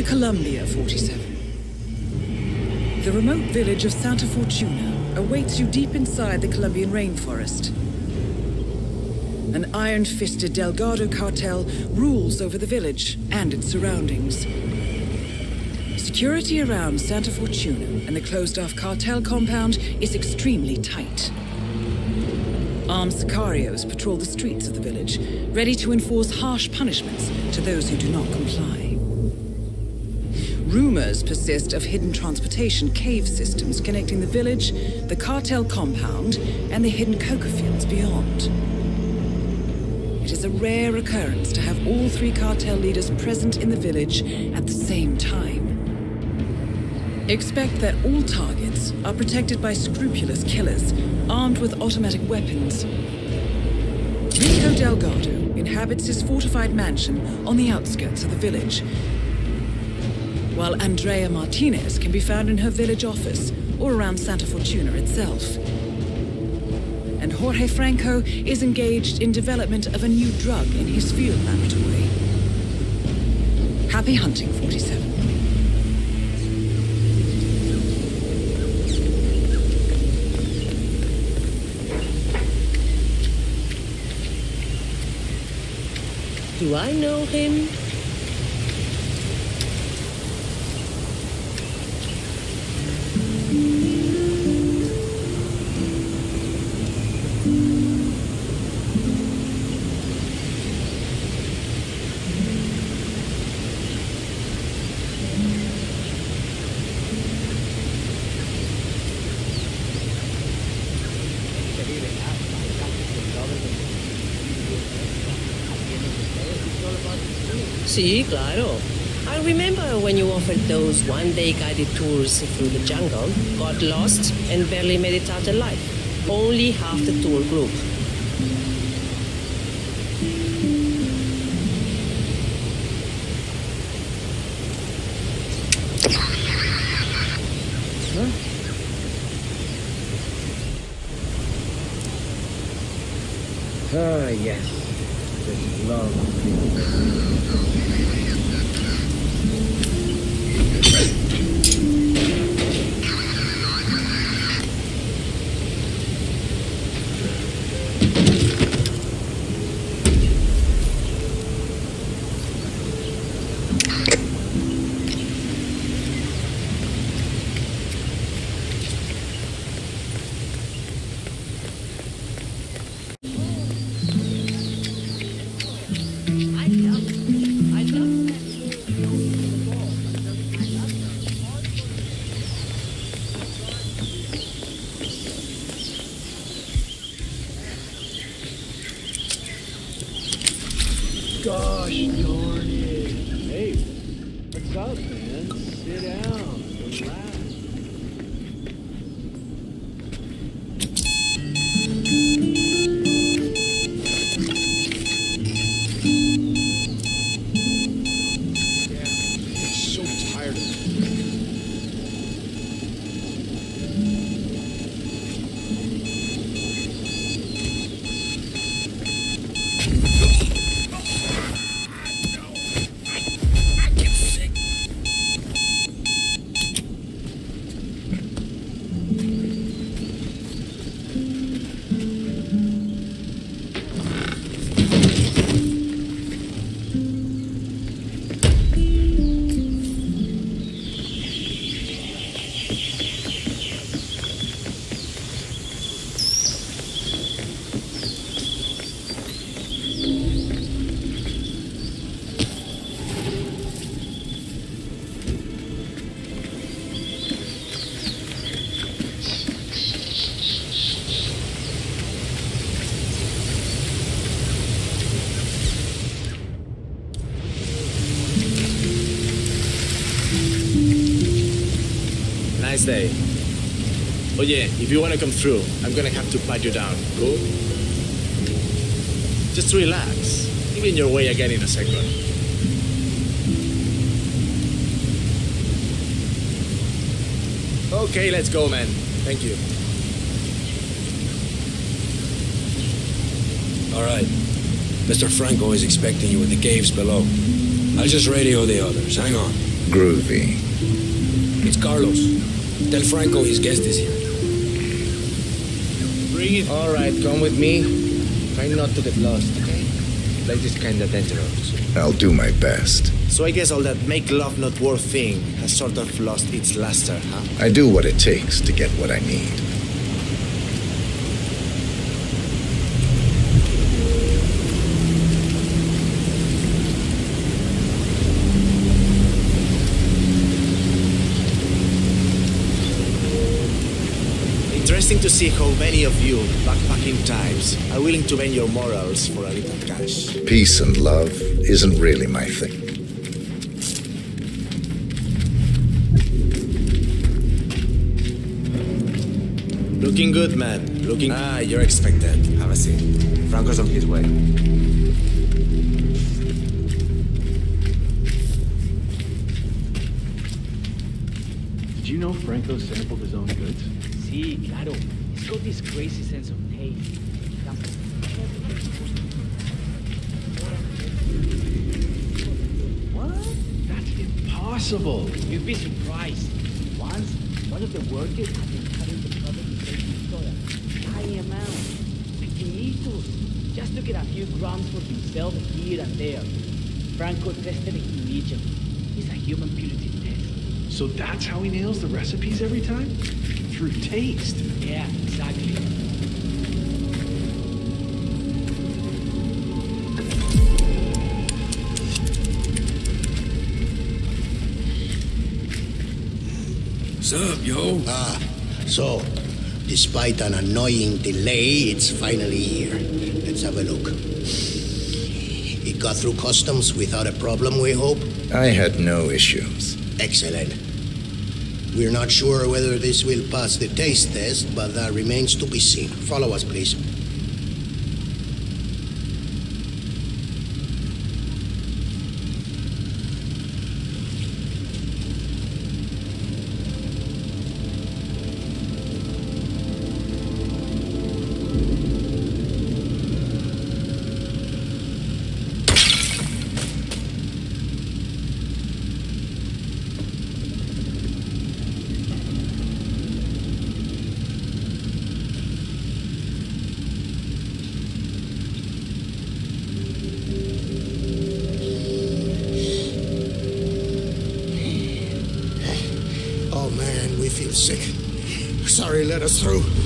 to Colombia, 47. The remote village of Santa Fortuna awaits you deep inside the Colombian rainforest. An iron-fisted Delgado cartel rules over the village and its surroundings. Security around Santa Fortuna and the closed-off cartel compound is extremely tight. Armed sicarios patrol the streets of the village, ready to enforce harsh punishments to those who do not comply. Rumors persist of hidden transportation cave systems connecting the village, the cartel compound, and the hidden coca fields beyond. It is a rare occurrence to have all three cartel leaders present in the village at the same time. Expect that all targets are protected by scrupulous killers armed with automatic weapons. Rico Delgado inhabits his fortified mansion on the outskirts of the village, while Andrea Martinez can be found in her village office or around Santa Fortuna itself. And Jorge Franco is engaged in development of a new drug in his field laboratory. Happy hunting, 47. Do I know him? Sí, claro. I remember when you offered those one-day guided tours through the jungle, got lost, and barely made it out alive. Only half the tour group. Ah, yes. This lovely. Gosh darn it. Hey, what's up, man? Sit down. Relax. Nice day. Oh yeah, if you want to come through, I'm gonna have to pat you down. Cool? Just relax. You'll be in your way again in a second. Okay, let's go, man. Thank you. All right. Mr. Franco is expecting you in the caves below. I'll just radio the others. Hang on. Groovy. It's Carlos. Tell Franco his guest is here. Bring it. All right, come with me. Try not to get lost, okay? Place is kinda dangerous. I'll do my best. So I guess all that make love not worth thing has sort of lost its luster, huh? I do what it takes to get what I need. Interesting to see how many of you, backpacking types, are willing to bend your morals for a little cash. Peace and love isn't really my thing. Looking good, man. Looking. Ah, you're expected. Have a seat. Franco's on his way. Did you know Franco sampled his own goods? Sí, claro. He's got this crazy sense of taste. What? That's impossible. You'd be surprised. Once, one of the workers had been cutting the product in baking soda. Tiny amount. Pequeñitos. Just to get a few grams for himself here and there. Franco tested it immediately. He's a human purity test. So that's how he nails the recipes every time? Through taste. Yeah, exactly. What's up, yo? Ah, so, despite an annoying delay, it's finally here. Let's have a look. It got through customs without a problem, we hope? I had no issues. Excellent. We're not sure whether this will pass the taste test, but that remains to be seen. Follow us, please. Let us through.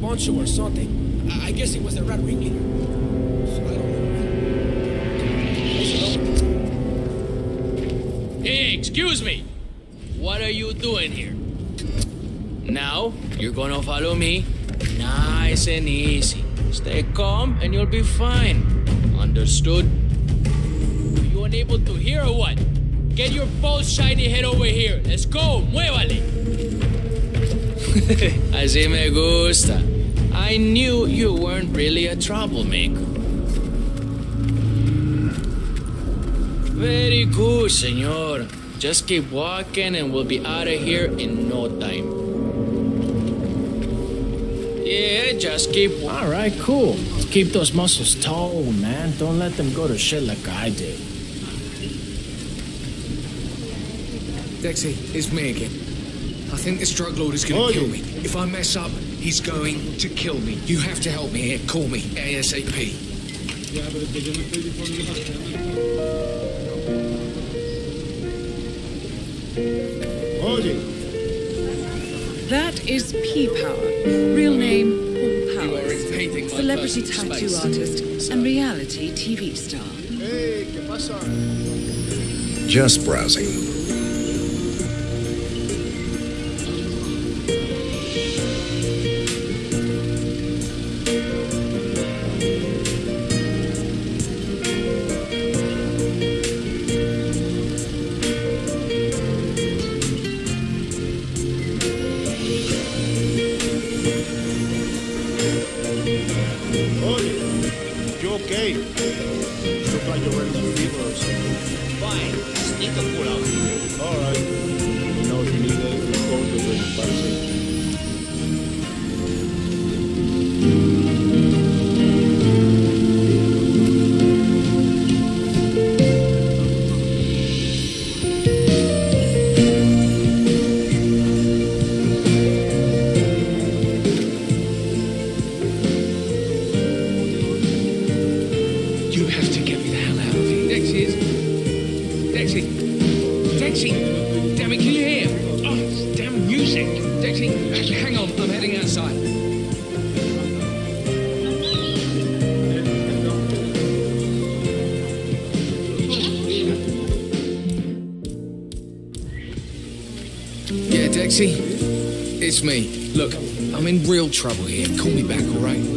Poncho or something. I, I guess he was the rat ringleader. So I don't know. Hey, excuse me. What are you doing here? Now, you're gonna follow me. Nice and easy. Stay calm and you'll be fine. Understood? Are you unable to hear or what? Get your false shiny head over here. Let's go, muévale. Así me gusta. I knew you weren't really a troublemaker. Very good, senor. Just keep walking and we'll be out of here in no time. Yeah, just keep. All right, cool. Keep those muscles toned, man. Don't let them go to shit like I did. Dexy, it's me again. I think this drug lord is gonna kill me. If I mess up, he's going to kill me. You have to help me here. Call me ASAP. That is P Power. Real name Paul Powers. Celebrity tattoo space. artist and reality TV star. Hey, ¿qué pasa? Just browsing. Me. Look, I'm in real trouble here. Call me back, all right?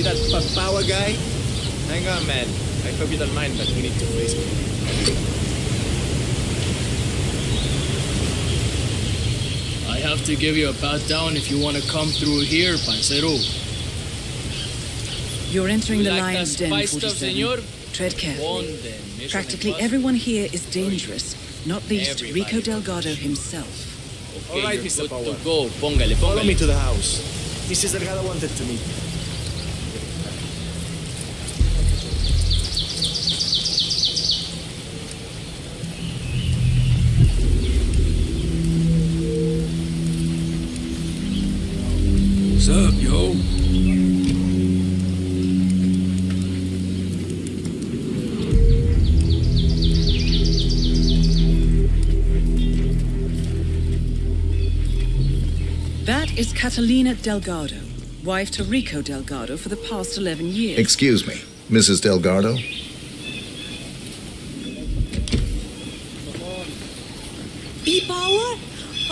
See that p- power guy? Hang on, man. I hope you but we need to face me. I have to give you a pat down if you want to come through here, Pancero. You're entering the Like lion's den, spy 47. senor? Tread carefully. One Practically everyone here is dangerous, not least Everybody. Rico Delgado himself. Okay, All right, Mr. good Power. to go. Póngale, Follow me to the house. Mrs. Delgado wanted to meet me. That is Catalina Delgado, wife to Rico Delgado for the past 11 years. Excuse me, Mrs. Delgado? P-Power?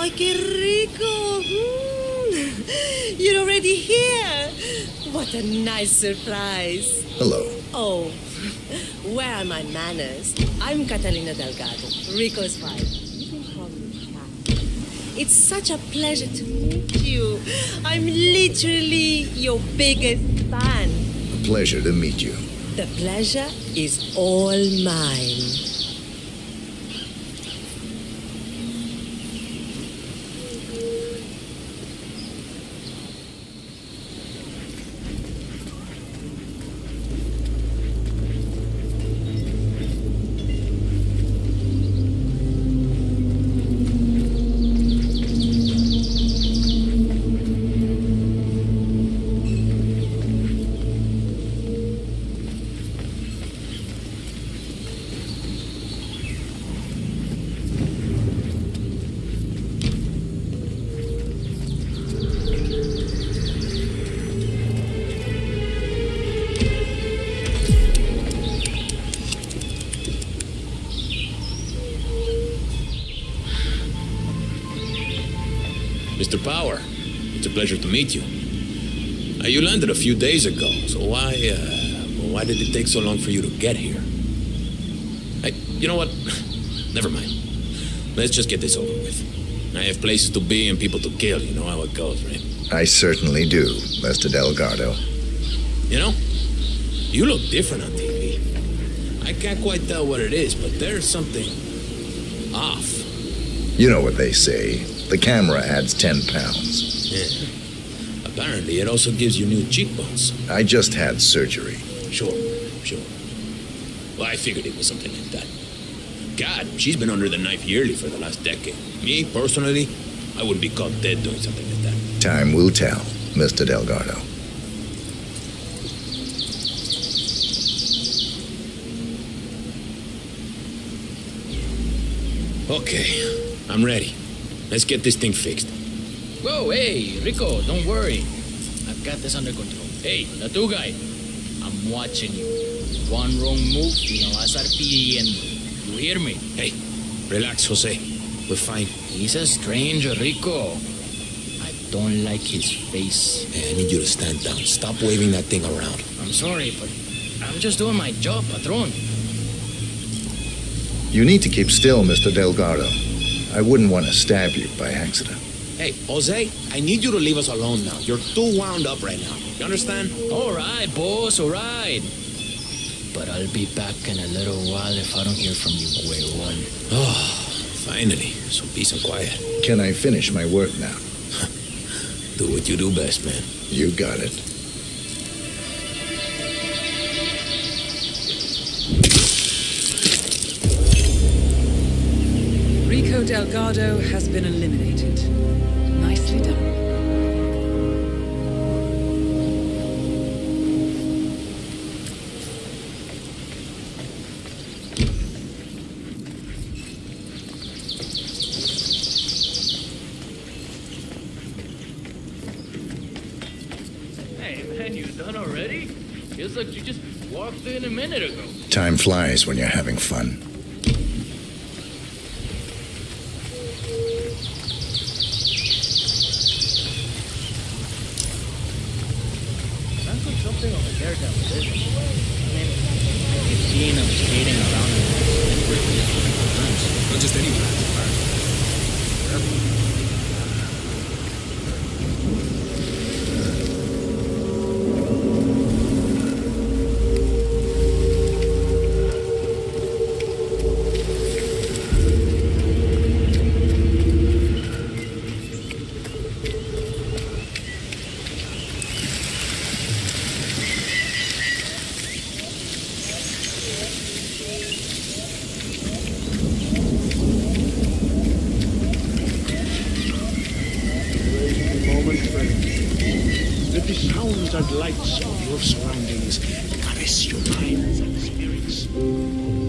Ay, qué rico! Mm. You're already here! What a nice surprise! Hello. Oh, where are my manners? I'm Catalina Delgado, Rico's wife. You can call me Kat. It's such a pleasure to meet you. I'm literally your biggest fan. A pleasure to meet you. The pleasure is all mine. Pleasure to meet you. Uh, you landed a few days ago, so why, uh, why did it take so long for you to get here? Hey, you know what? Never mind. Let's just get this over with. I have places to be and people to kill. You know how it goes, right? I certainly do, Mr. Delgado. You know, you look different on TV. I can't quite tell what it is, but there's something off. You know what they say. The camera adds 10 pounds. Yeah. Apparently, it also gives you new cheekbones. I just had surgery. Sure, sure. Well, I figured it was something like that. God, she's been under the knife yearly for the last decade. Me, personally, I wouldn't be caught dead doing something like that. Time will tell, Mr. Delgado. Okay, I'm ready. Let's get this thing fixed. Whoa, hey, Rico, don't worry. I've got this under control. Hey, the two guy. I'm watching you. One wrong move, y lo vas a estar pidiendo. You hear me? Hey, relax, Jose. We're fine. He's a stranger, Rico. I don't like his face. Hey, I need you to stand down. Stop waving that thing around. I'm sorry, but I'm just doing my job, patron. You need to keep still, Mr. Delgado. I wouldn't want to stab you by accident. Hey, Jose, I need you to leave us alone now. You're too wound up right now. You understand? All right, boss, all right. But I'll be back in a little while if I don't hear from you, Huevon. Oh, ah, finally. So peace and quiet. Can I finish my work now? do what you do best, man. You got it. Delgado has been eliminated. Nicely done. Hey, man, you done already? Feels like you just walked in a minute ago. Time flies when you're having fun. Let the sounds and lights of your surroundings caress your minds and spirits.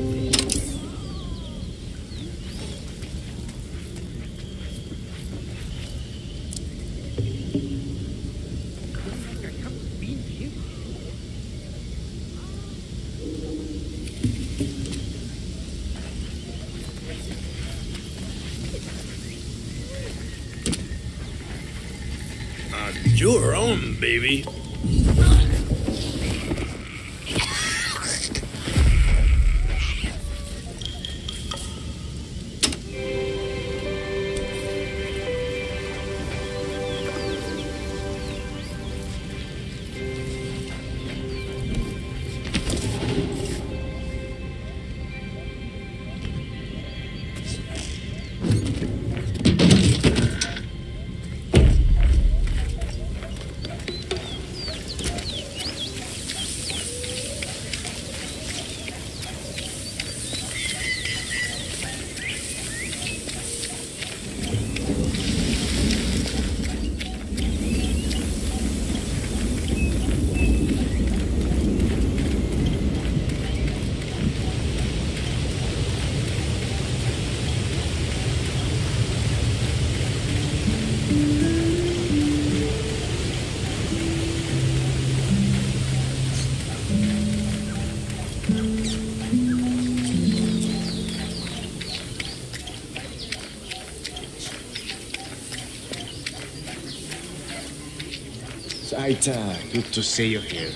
Taita, good to see you here.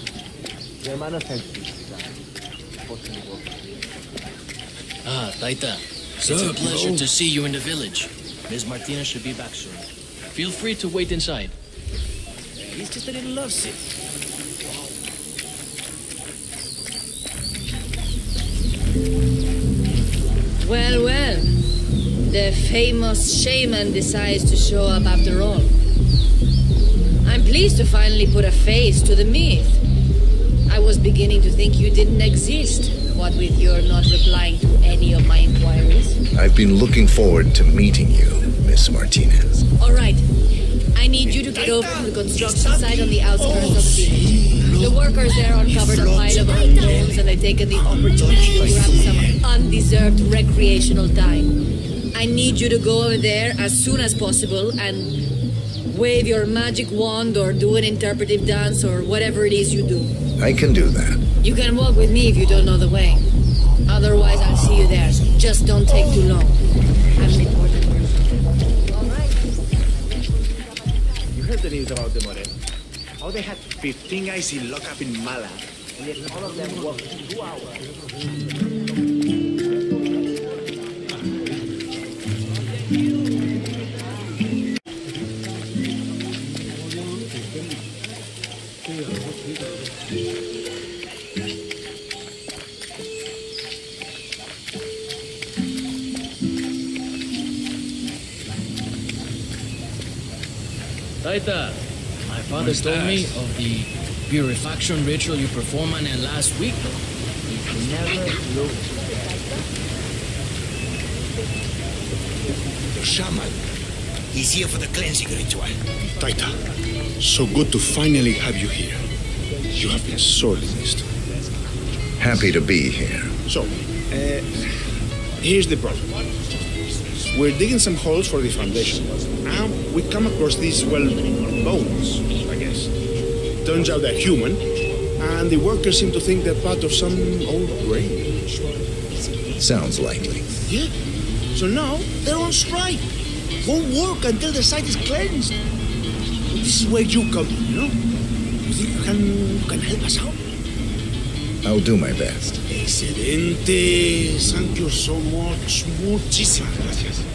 Hermano Celsi. Ah, Taita. It's a pleasure bro? to see you in the village. Miss Martina should be back soon. Feel free to wait inside. He's just a little lovesick. Well, well. The famous shaman decides to show up after all. Pleased to finally put a face to the myth. I was beginning to think you didn't exist, what with your not replying to any of my inquiries. I've been looking forward to meeting you, Miss Martinez. All right. I need you to get over to the construction site on the outskirts of the village. The workers there uncovered a pile of unknowns and they've taken the opportunity to grab some undeserved recreational time. I need you to go over there as soon as possible and wave your magic wand or do an interpretive dance or whatever it is you do. I can do that. You can walk with me if you don't know the way. Otherwise, I'll see you there. Just don't take too long. I'm an important person. All right. You heard the news about the Morel? How they had 15 guys in lockup in Mala, and yet all of them worked two hours. Taita, my father told me of the purification ritual you performed on it last week. It never looked The shaman. He's here for the cleansing ritual. Taita, so good to finally have you here. You have been sorely missed. Happy to be here. So, uh, here's the problem. We're digging some holes for the foundation, and we come across these, well, bones, I guess. Turns out they're human, and the workers seem to think they're part of some old grave. Sounds likely. Yeah. So now they're on strike. Won't work until the site is cleansed. This is where you come in, you know? You think you can, you can help us out? I'll do my best. Excelente. Thank you so much. Muchísimas gracias.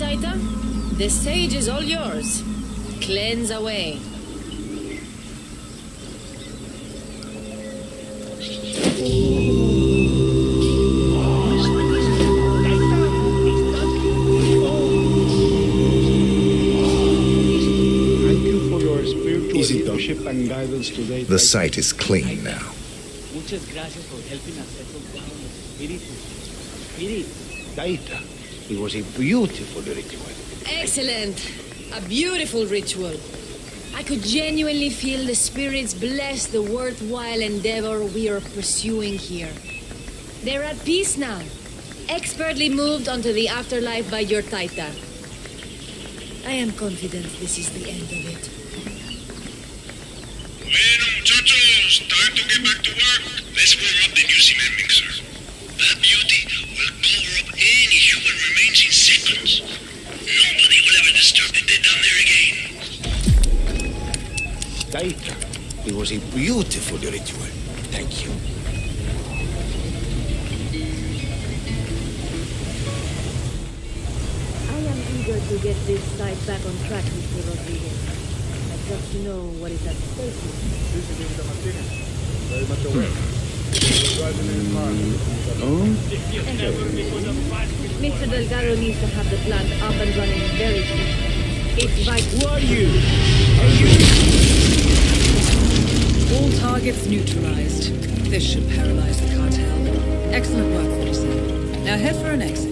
Right, Taita. The sage is all yours. Cleanse away. Thank you for your spiritual leadership and guidance today. The site is clean now. Muchas gracias por helping us settle down the spiritus. Spirit. Taita. It was a beautiful ritual. Excellent. A beautiful ritual. I could genuinely feel the spirits bless the worthwhile endeavor we are pursuing here. They're at peace now, expertly moved onto the afterlife by your Taita. I am confident this is the end of it. Bueno, muchachos, time to get back to work. Let's warm up the new cement mixer. That beauty Taita. It was a beautiful ritual. Thank you. I am eager to get this site back on track, Mr. Rodriguez. I'd love to know what is at stake here. This is Mr. Martinez. Very much aware. Driving in his. Mr. Delgado needs to have the plant up and running very soon. It's vital. Who are you? are you? All targets neutralized. This should paralyze the cartel. Excellent work, 47. Now head for an exit.